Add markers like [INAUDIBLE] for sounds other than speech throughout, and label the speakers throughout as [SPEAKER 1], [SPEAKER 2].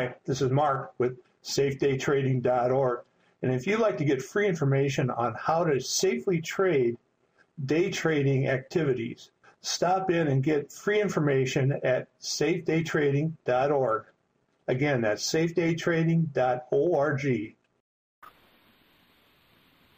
[SPEAKER 1] Hi, this is Mark with safedaytrading.org. And if you'd like to get free information on how to safely trade day trading activities, stop in and get free information at safedaytrading.org. Again, that's safedaytrading.org.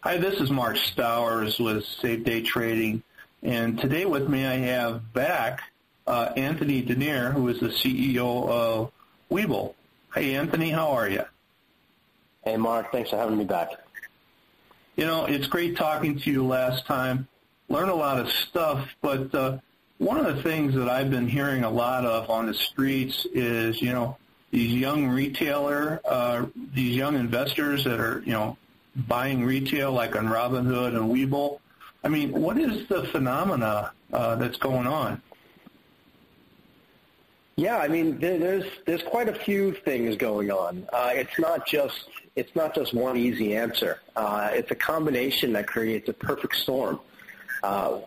[SPEAKER 2] Hi, this is Mark Stowers with Safe Day Trading. And today with me I have back uh, Anthony Denier, who is the CEO of Webull. Hey, Anthony, how are you?
[SPEAKER 3] Hey, Mark. Thanks for having me back.
[SPEAKER 2] You know, it's great talking to you last time. Learned a lot of stuff, but uh, one of the things that I've been hearing a lot of on the streets is, you know, these young retailer, uh, these young investors that are, you know, buying retail like on Robinhood and Webull. I mean, what is the phenomena uh, that's going on?
[SPEAKER 3] Yeah, I mean, there's there's quite a few things going on. Uh, it's not just it's not just one easy answer. Uh, it's a combination that creates a perfect storm. Uh,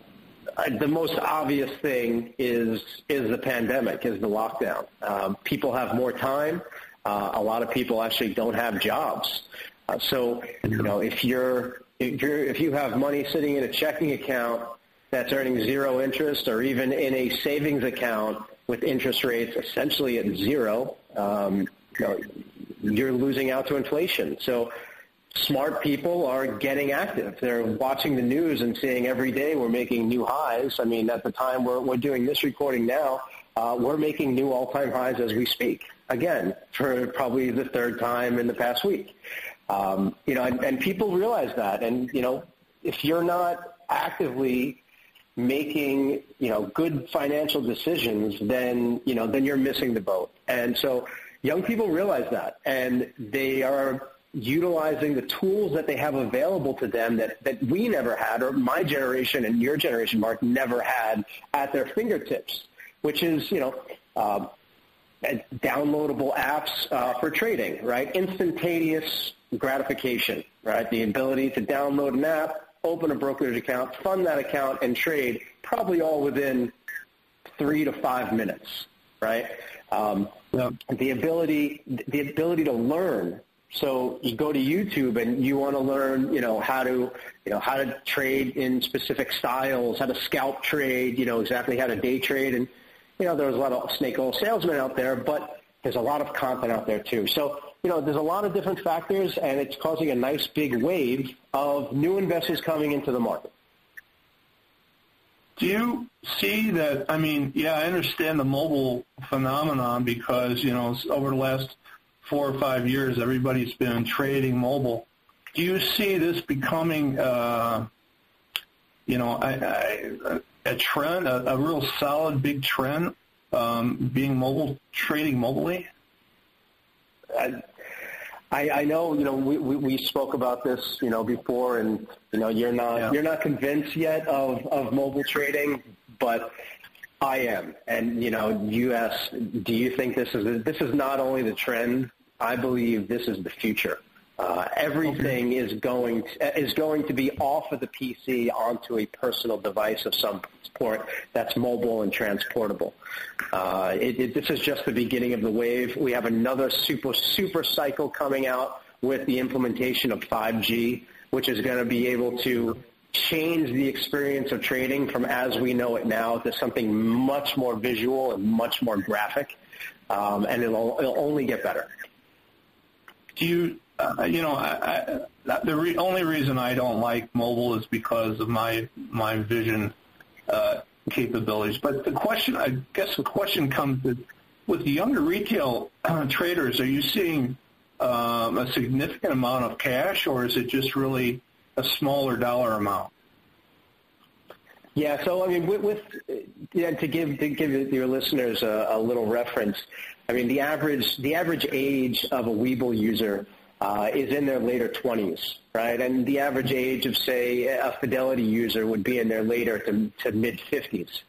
[SPEAKER 3] the most obvious thing is is the pandemic, is the lockdown. Um, people have more time. Uh, a lot of people actually don't have jobs. Uh, so, you know, if you're if you're if you have money sitting in a checking account that's earning zero interest, or even in a savings account with interest rates essentially at zero, um, you know, you're losing out to inflation. So smart people are getting active. They're watching the news and seeing every day we're making new highs. I mean, at the time we're, we're doing this recording now, uh, we're making new all-time highs as we speak. Again, for probably the third time in the past week. Um, you know, and, and people realize that. And, you know, if you're not actively making you know good financial decisions, then you know then you're missing the boat. And so young people realize that, and they are utilizing the tools that they have available to them that, that we never had, or my generation and your generation, Mark, never had at their fingertips, which is, you know, uh, downloadable apps uh, for trading, right? Instantaneous gratification, right? The ability to download an app, open a brokerage account, fund that account, and trade, probably all within three to five minutes, right? Um, yeah. The ability, the ability to learn. So you go to YouTube and you want to learn, you know, how to, you know, how to trade in specific styles, how to scalp trade, you know, exactly how to day trade, and you know, there's a lot of snake oil salesmen out there, but there's a lot of content out there too. So you know, there's a lot of different factors, and it's causing a nice big wave of new investors coming into the market.
[SPEAKER 2] Do you see that? I mean, yeah, I understand the mobile phenomenon because, you know, over the last four or five years, everybody's been trading mobile. Do you see this becoming, uh, you know, a, a, a trend, a, a, real solid big trend, um, being mobile, trading mobilely?
[SPEAKER 3] I, I, I know, you know, we, we, we spoke about this, you know, before, and you know, you're not yeah. you're not convinced yet of of mobile trading, but I am. And you know, you ask, do you think this is this is not only the trend? I believe this is the future. Uh, everything okay. is going to, is going to be off of the PC onto a personal device of some sort that's mobile and transportable. Uh, it, it, this is just the beginning of the wave. We have another super super cycle coming out with the implementation of 5G, which is going to be able to change the experience of trading from as we know it now to something much more visual and much more graphic, um, and it'll, it'll only get better.
[SPEAKER 2] Do you uh, you know, I, I, the re- only reason I don't like mobile is because of my my vision uh, capabilities. But the question, I guess, the question comes with, with the younger retail uh, traders. Are you seeing um, a significant amount of cash, or is it just really a smaller dollar amount?
[SPEAKER 3] Yeah, so I mean, with, with yeah, to give to give your listeners a, a little reference, I mean the average the average age of a Webull user uh, is in their later 20s, right? And the average age of, say, a Fidelity user would be in their later to, to mid 50s.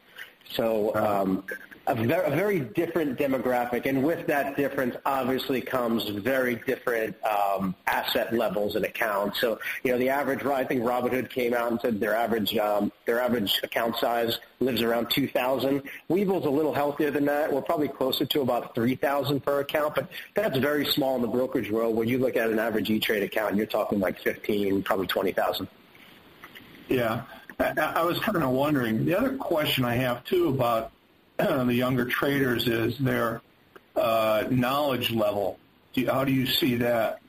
[SPEAKER 3] So, um, a very, a very different demographic, and with that difference, obviously comes very different um, asset levels and accounts. So, you know, the average, I think Robinhood came out and said their average um, their average account size lives around two thousand. Webull's a little healthier than that. We're probably closer to about three thousand per account, but that's very small in the brokerage world. When you look at an average E-Trade account, you're talking like fifteen, probably twenty thousand.
[SPEAKER 2] Yeah. I, I was kind of wondering. The other question I have too about the younger traders is their uh, knowledge level. Do you, how do you see that?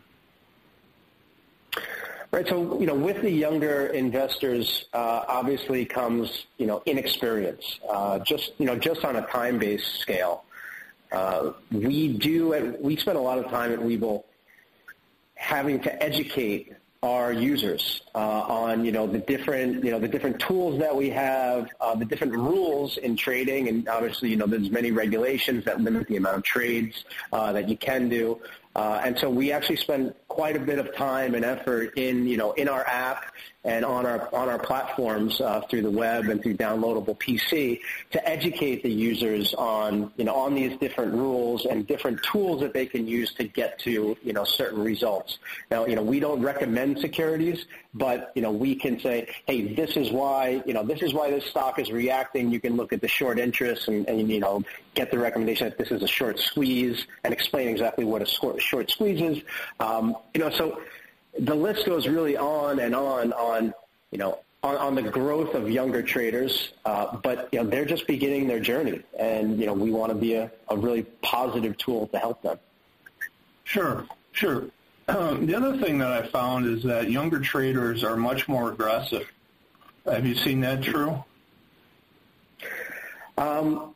[SPEAKER 3] Right. So, you know, with the younger investors, uh, obviously comes, you know, inexperience. Uh, just, you know, just on a time-based scale. Uh, we do, we spend a lot of time at Webull having to educate our users uh, on you know the different you know the different tools that we have, uh, the different rules in trading, and obviously you know there's many regulations that limit the amount of trades uh, that you can do. Uh, and so we actually spend quite a bit of time and effort in, you know, in our app and on our on our platforms uh, through the web and through downloadable PC to educate the users on, you know, on these different rules and different tools that they can use to get to, you know, certain results. Now, you know, we don't recommend securities, but you know, we can say, hey, this is why, you know, this is why this stock is reacting. You can look at the short interest and, and you know, get the recommendation that this is a short squeeze and explain exactly what a short squeeze squeezes. Um, you know, so the list goes really on and on on, you know, on, on the growth of younger traders, uh, but you know, they're just beginning their journey, and you know, we want to be a, a really positive tool to help them.
[SPEAKER 2] Sure, sure. Um, [CLEARS THROAT] the other thing that I found is that younger traders are much more aggressive. Have you seen that true?
[SPEAKER 3] Um,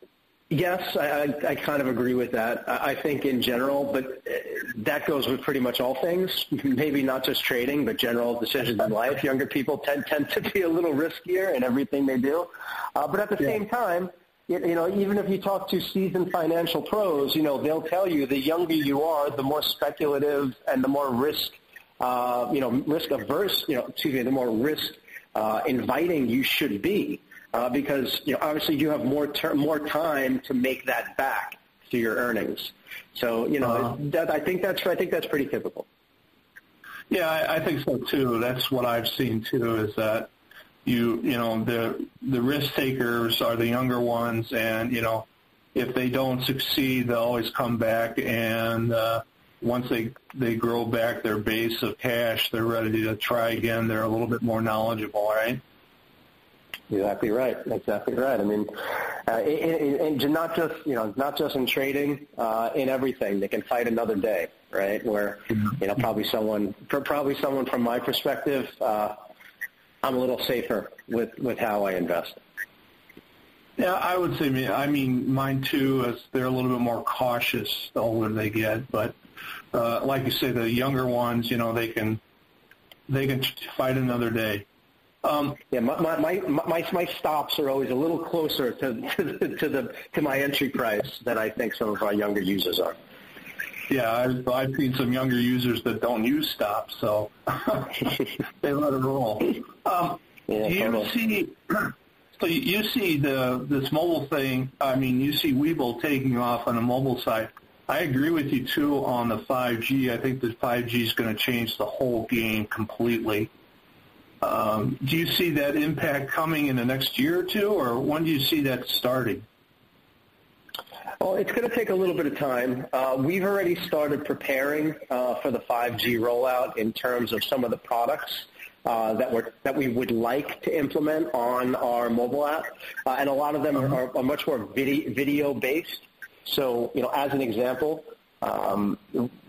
[SPEAKER 3] Yes, I, I, kind of agree with that. I think in general, but uh, that goes with pretty much all things. [LAUGHS] Maybe not just trading, but general decisions in life. Younger people tend tend to be a little riskier in everything they do. Uh, but at the yeah. same time, you, you know, even if you talk to seasoned financial pros, you know, they'll tell you the younger you are, the more speculative and the more risk, uh, you know, risk averse, you know, excuse me, the more risk uh, inviting you should be uh, because you know obviously you have more ter- more time to make that back to your earnings. So you know uh, that, I think that's I think that's pretty typical.
[SPEAKER 2] Yeah, I, I think so too. That's what I've seen too. Is that you you know the the risk takers are the younger ones, and you know if they don't succeed, they'll always come back and. Uh, once they they grow back their base of cash, they're ready to try again. They're a little bit more knowledgeable, right?
[SPEAKER 3] Exactly right. Exactly right. I mean, uh, and not just you know not just in trading, uh, in everything. They can fight another day, right? Where you know probably someone probably someone from my perspective, uh, I'm a little safer with with how I invest.
[SPEAKER 2] Yeah, I would say I mean mine too. As they're a little bit more cautious the older they get, but uh, like you say, the younger ones, you know, they can they can fight another day.
[SPEAKER 3] Um, yeah, my, my, my, my stops are always a little closer to, [LAUGHS] to, the, to the to my entry price than I think some of our younger users are.
[SPEAKER 2] Yeah, I've, I've seen some younger users that don't use stops, so [LAUGHS] they let it roll. Um, yeah, do you totally. see? [CLEARS THROAT] So you see the this mobile thing. I mean, you see Webull taking off on the mobile side. I agree with you too on the 5G. I think that 5G is going to change the whole game completely. Um, do you see that impact coming in the next year or two, or when do you see that starting?
[SPEAKER 3] Well, it's going to take a little bit of time. Uh, we've already started preparing uh, for the 5G rollout in terms of some of the products uh, that we that we would like to implement on our mobile app, uh, and a lot of them are, are, are much more video, video based. So, you know, as an example, um,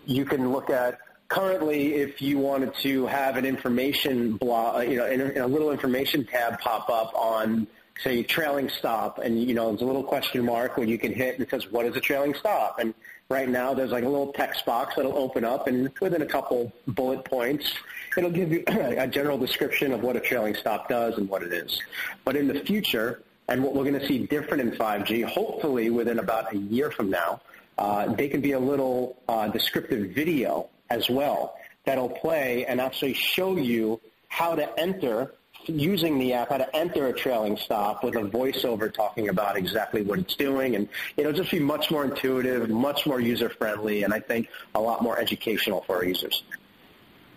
[SPEAKER 3] you can look at currently, if you wanted to have an information block, uh, you know, a little information tab pop up on, say, trailing stop, and you know, there's a little question mark where you can hit and it says, "What is a trailing stop?" And right now, there's like a little text box that'll open up, and within a couple bullet points, it'll give you [CLEARS THROAT] a general description of what a trailing stop does and what it is. But in the future, and what we're going to see different in 5G, hopefully within about a year from now, uh, they can be a little uh, descriptive video as well that'll play and actually show you how to enter using the app, how to enter a trailing stop with a voiceover talking about exactly what it's doing, and it'll just be much more intuitive, much more user friendly, and I think a lot more educational for our users.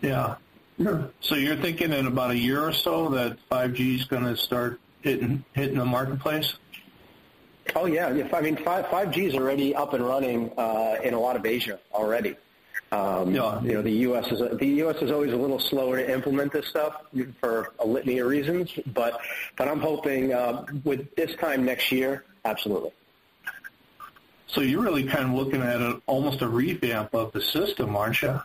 [SPEAKER 2] Yeah. So you're thinking in about a year or so that 5G is going to start hitting hitting the marketplace?
[SPEAKER 3] Oh yeah, I mean five five G is already up and running uh, in a lot of Asia already. Um, yeah. You know, the U.S. is the U.S. is always a little slower to implement this stuff for a litany of reasons, but but I'm hoping uh, with this time next year, absolutely.
[SPEAKER 2] So you're really kind of looking at a, almost a revamp of the system, aren't you?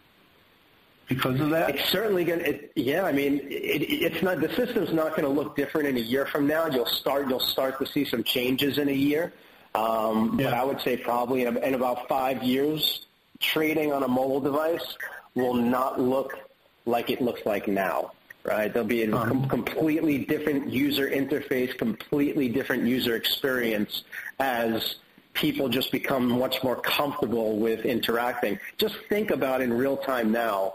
[SPEAKER 2] Because of that,
[SPEAKER 3] it's certainly going. to Yeah, I mean, it, it's not the system's not going to look different in a year from now. You'll start you'll start to see some changes in a year, um, yeah. but I would say probably in, in about five years, trading on a mobile device will not look like it looks like now, right? There'll be a um, com- completely different user interface, completely different user experience as people just become much more comfortable with interacting. Just think about in real time now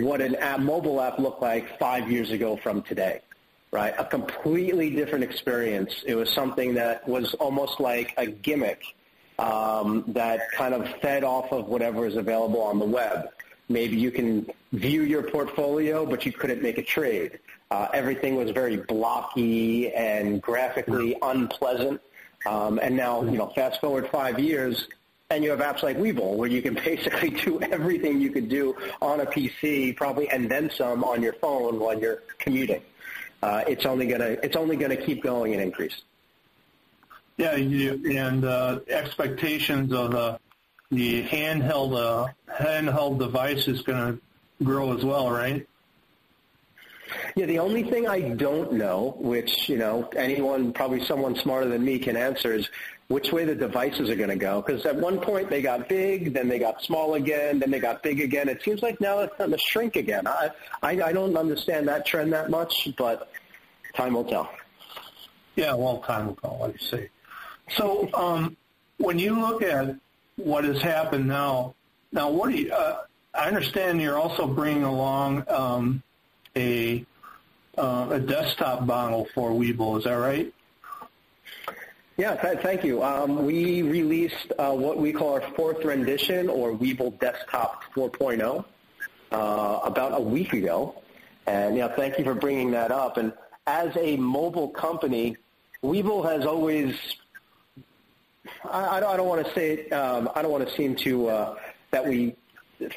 [SPEAKER 3] what an app, mobile app looked like five years ago from today, right? A completely different experience. It was something that was almost like a gimmick um, that kind of fed off of whatever is available on the web. Maybe you can view your portfolio, but you couldn't make a trade. Uh, everything was very blocky and graphically unpleasant. Um, and now, you know, fast forward five years, and you have apps like Webull, where you can [LAUGHS] basically do everything you could do on a PC, probably, and then some on your phone while you're commuting. Uh, it's only gonna it's only gonna keep going and increase.
[SPEAKER 2] Yeah, you, and uh, expectations of the the handheld uh, handheld device is going to grow as well, right?
[SPEAKER 3] Yeah, the only thing I don't know, which you know anyone, probably someone smarter than me, can answer, is which way the devices are going to go. Because at one point they got big, then they got small again, then they got big again. It seems like now it's starting to shrink again. I, I I don't understand that trend that much, but time will tell.
[SPEAKER 2] Yeah, well, time will tell, like you say. So um, when you look at what has happened now, now what do you? Uh, I understand you're also bringing along um, a uh, a desktop model for Webull. Is that right?
[SPEAKER 3] Yeah, th- thank you. Um, we released uh, what we call our fourth rendition, or Webull Desktop 4.0, uh, about a week ago. And yeah, thank you for bringing that up. And as a mobile company, Webull has always I, I don't, want to say it. Um, I don't want to seem to uh, that we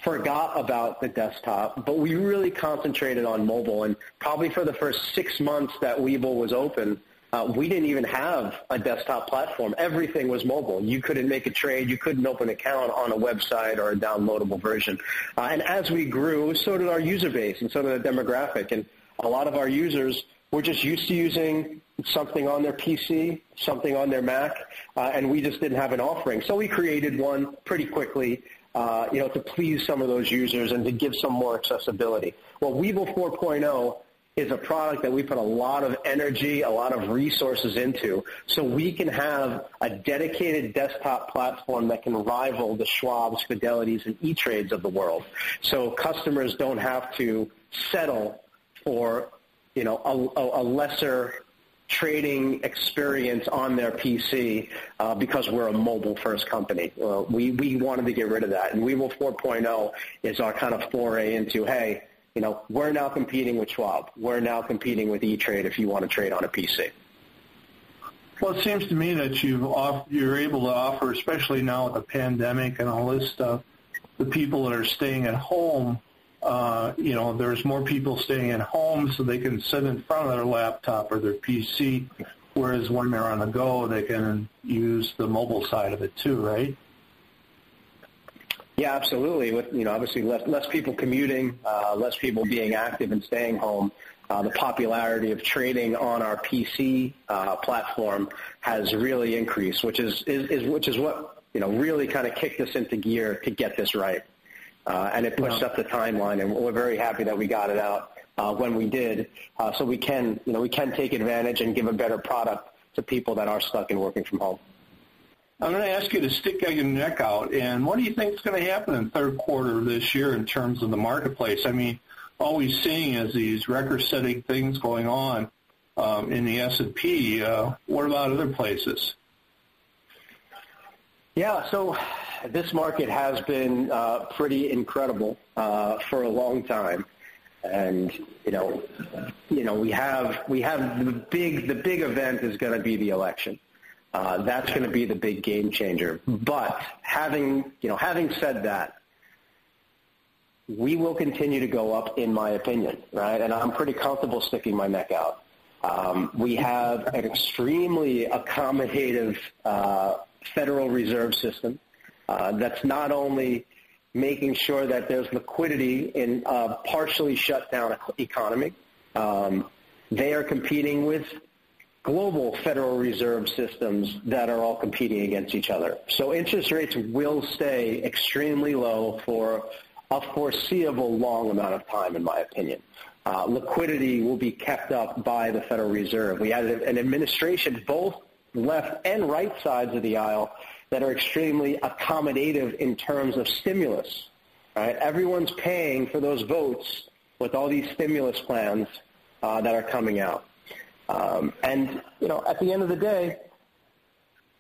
[SPEAKER 3] forgot about the desktop, but we really concentrated on mobile. And probably for the first six months that Webull was open, uh, we didn't even have a desktop platform. Everything was mobile. You couldn't make a trade. You couldn't open an account on a website or a downloadable version. Uh, and as we grew, so did our user base and so did the demographic. And a lot of our users were just used to using something on their PC, something on their Mac, uh, and we just didn't have an offering. So we created one pretty quickly, uh, you know, to please some of those users and to give some more accessibility. Well, Webull 4.0 is a product that we put a lot of energy, a lot of resources into, so we can have a dedicated desktop platform that can rival the Schwab's, Fidelities, and E-Trades of the world. So customers don't have to settle for, you know, a, a lesser trading experience on their PC uh, because we're a mobile first company. We, we wanted to get rid of that. And Webull 4.0 is our kind of foray into, hey, you know, we're now competing with Schwab. We're now competing with E-Trade if you want to trade on a PC.
[SPEAKER 2] Well, it seems to me that you've off, you're able to offer, especially now with the pandemic and all this stuff, the people that are staying at home uh, you know, there's more people staying at home so they can sit in front of their laptop or their PC, whereas when they're on the go, they can use the mobile side of it too, right?
[SPEAKER 3] Yeah, absolutely. With you know, obviously less less people commuting, uh, less people being active and staying home. Uh, the popularity of trading on our PC uh, platform has really increased, which is, is, is which is what you know really kind of kicked us into gear to get this right. Uh, and it pushed up the timeline, and we're very happy that we got it out uh, when we did, uh, so we can, you know, we can take advantage and give a better product to people that are stuck and working from home.
[SPEAKER 2] I'm going to ask you to stick your neck out, and what do you think is going to happen in third quarter this year in terms of the marketplace? I mean, always seeing is these record-setting things going on um, in the S&P. Uh, what about other places?
[SPEAKER 3] Yeah, so this market has been uh, pretty incredible uh, for a long time, and you know, you know, we have we have the big the big event is going to be the election. Uh, that's going to be the big game changer. But having you know having said that, we will continue to go up, in my opinion, right? And I'm pretty comfortable sticking my neck out. Um, we have an extremely accommodative uh, Federal Reserve System uh, that's not only making sure that there's liquidity in a partially shut down economy. Um, they are competing with global Federal Reserve systems that are all competing against each other. So interest rates will stay extremely low for a foreseeable long amount of time, in my opinion. Uh, liquidity will be kept up by the Federal Reserve. We had an administration, both left and right sides of the aisle, that are extremely accommodative in terms of stimulus. Right? Everyone's paying for those votes with all these stimulus plans uh, that are coming out. Um, and you know, at the end of the day,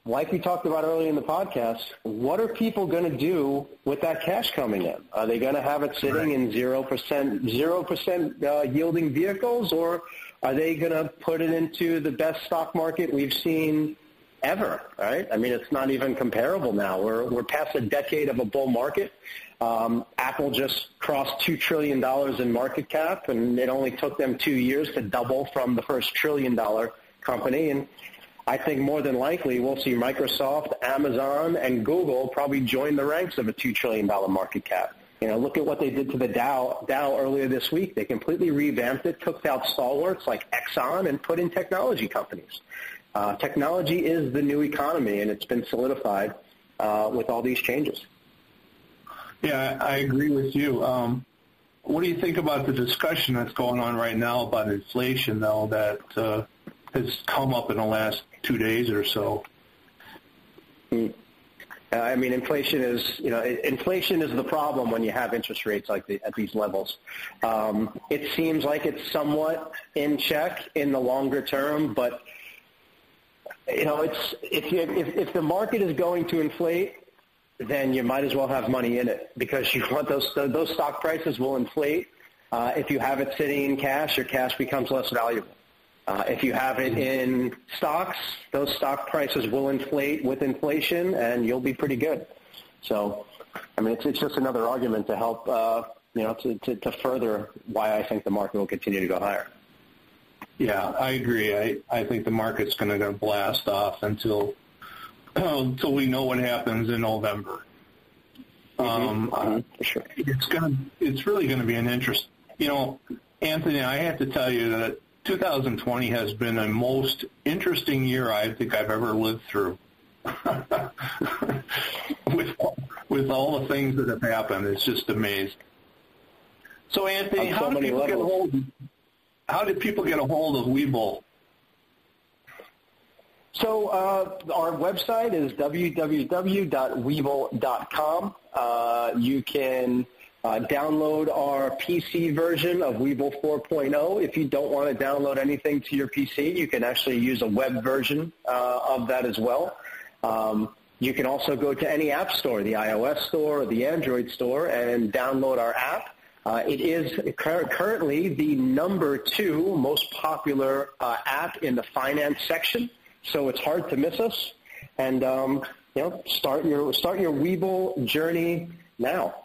[SPEAKER 3] like we talked about earlier in the podcast, what are people going to do with that cash coming in? Are they going to have it sitting in zero percent, zero percent uh, yielding vehicles, or are they going to put it into the best stock market we've seen ever, right? I mean, it's not even comparable now. We're, we're past a decade of a bull market. Um, Apple just crossed $2 trillion in market cap, and it only took them two years to double from the first trillion dollar company. And I think more than likely we'll see Microsoft, Amazon, and Google probably join the ranks of a $2 trillion market cap. You know, look at what they did to the Dow, Dow earlier this week. They completely revamped it, took out stalwarts like Exxon, and put in technology companies. Uh, technology is the new economy, and it's been solidified uh, with all these changes.
[SPEAKER 2] Yeah, I agree with you. Um, what do you think about the discussion that's going on right now about inflation, though, that uh, has come up in the last two days or so?
[SPEAKER 3] Hmm. I mean, inflation is, you know, inflation is the problem when you have interest rates like the, at these levels. Um, it seems like it's somewhat in check in the longer term, but you know, it's if, you, if if the market is going to inflate, then you might as well have money in it because you want those those stock prices will inflate. Uh, if you have it sitting in cash, your cash becomes less valuable. Uh, if you have it in stocks, those stock prices will inflate with inflation, and you'll be pretty good. So, I mean, it's, it's just another argument to help, uh, you know, to, to, to further why I think the market will continue to go higher.
[SPEAKER 2] Yeah, I agree. I, I think the market's going to blast off until [CLEARS THROAT] until we know what happens in November.
[SPEAKER 3] Mm-hmm. Um, mm-hmm. Sure.
[SPEAKER 2] It's going to it's really going to be an interest. You know, Anthony, I have to tell you that 2020 has been the most interesting year I think I've ever lived through. [LAUGHS] with with all the things that have happened, it's just amazing. So, Anthony, how do people get a hold? how did people get a hold of Webull?
[SPEAKER 3] So uh, our website is www.webull.com. Uh, you can uh, download our PC version of Webull 4.0. If you don't want to download anything to your PC, you can actually use a web version uh, of that as well. Um, you can also go to any app store, the iOS store or the Android store, and download our app. Uh, it is currently the number two most popular uh, app in the finance section, so it's hard to miss us. And um, you know, start your start your Webull journey now.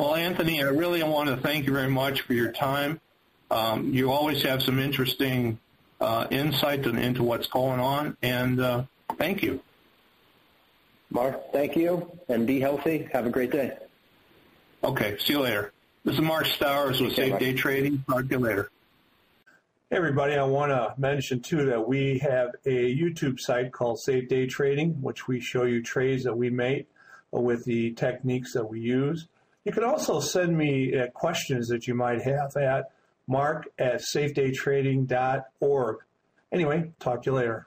[SPEAKER 2] Well, Anthony, I really want to thank you very much for your time. Um, you always have some interesting uh, insight into what's going on, and uh, thank you.
[SPEAKER 3] Mark, thank you, and be healthy. Have a great day.
[SPEAKER 2] Okay, see you later. This is Mark Stowers with Safe Day Trading. Talk to you later.
[SPEAKER 1] Hey everybody, I want to mention too that we have a YouTube site called Safe Day Trading, which we show you trades that we make with the techniques that we use. You can also send me uh, questions that you might have at mark at safedaytrading.org. Anyway, talk to you later.